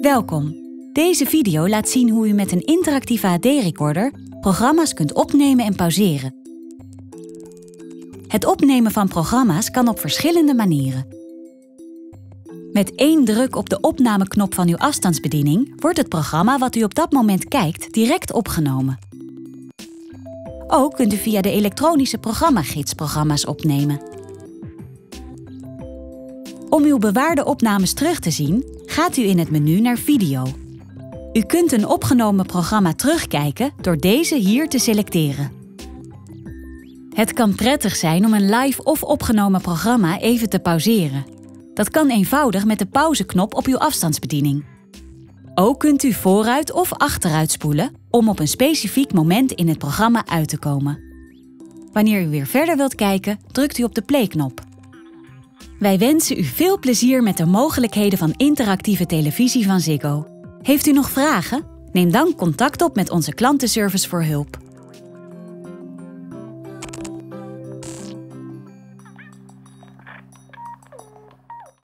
Welkom. Deze video laat zien hoe u met een interactieve HD-recorder programma's kunt opnemen en pauzeren. Het opnemen van programma's kan op verschillende manieren. Met één druk op de opnameknop van uw afstandsbediening wordt het programma wat u op dat moment kijkt direct opgenomen. Ook kunt u via de elektronische programmagids programma's opnemen. Om uw bewaarde opnames terug te zien, gaat u in het menu naar Video. U kunt een opgenomen programma terugkijken door deze hier te selecteren. Het kan prettig zijn om een live of opgenomen programma even te pauzeren. Dat kan eenvoudig met de pauzeknop op uw afstandsbediening. Ook kunt u vooruit of achteruit spoelen om op een specifiek moment in het programma uit te komen. Wanneer u weer verder wilt kijken, drukt u op de play-knop. Wij wensen u veel plezier met de mogelijkheden van interactieve televisie van Ziggo. Heeft u nog vragen? Neem dan contact op met onze klantenservice voor hulp.